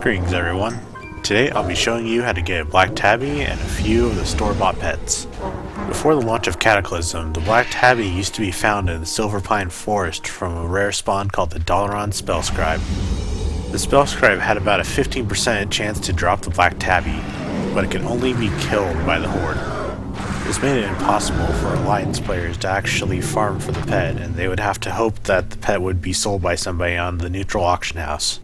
Greetings everyone. Today I'll be showing you how to get a black tabby and a few of the store-bought pets. Before the launch of Cataclysm, the black tabby used to be found in the Silverpine Forest from a rare spawn called the Dalaran Spellscribe. The Spellscribe had about a 15% chance to drop the black tabby, but it could only be killed by the Horde. This made it impossible for Alliance players to actually farm for the pet, and they would have to hope that the pet would be sold by somebody on the neutral auction house.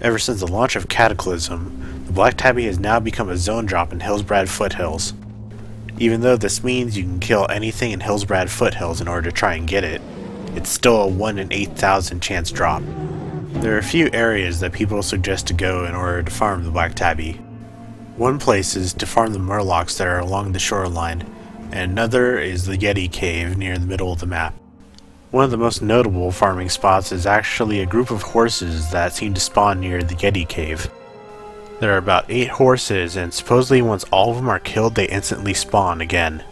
Ever since the launch of Cataclysm, the Black Tabby has now become a zone drop in Hillsbrad Foothills. Even though this means you can kill anything in Hillsbrad Foothills in order to try and get it, it's still a 1 in 8,000 chance drop. There are a few areas that people suggest to go in order to farm the Black Tabby. One place is to farm the Murlocs that are along the shoreline, and another is the Yeti Cave near the middle of the map. One of the most notable farming spots is actually a group of horses that seem to spawn near the Yeti Cave. There are about 8 horses and supposedly once all of them are killed they instantly spawn again.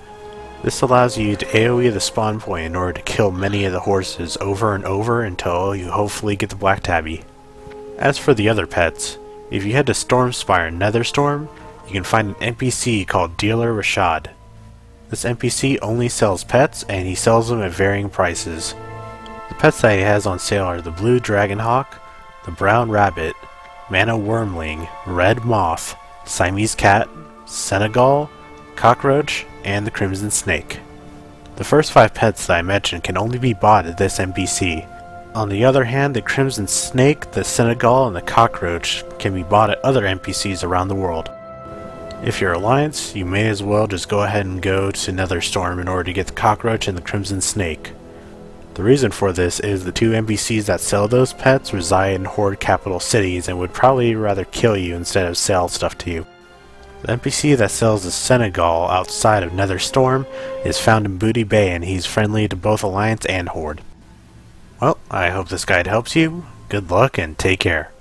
This allows you to AoE the spawn point in order to kill many of the horses over and over until you hopefully get the Black Tabby. As for the other pets, if you head to Stormspire Netherstorm, you can find an NPC called Dealer Rashaad. This NPC only sells pets, and he sells them at varying prices. The pets that he has on sale are the Blue Dragonhawk, the Brown Rabbit, Mana Wyrmling, Red Moth, Siamese Cat, Senegal, Cockroach, and the Crimson Snake. The first five pets that I mentioned can only be bought at this NPC. On the other hand, the Crimson Snake, the Senegal, and the Cockroach can be bought at other NPCs around the world. If you're Alliance, you may as well just go ahead and go to Netherstorm in order to get the Cockroach and the Crimson Snake. The reason for this is the two NPCs that sell those pets reside in Horde capital cities and would probably rather kill you instead of sell stuff to you. The NPC that sells the Senegal outside of Netherstorm is found in Booty Bay and he's friendly to both Alliance and Horde. Well, I hope this guide helps you. Good luck and take care.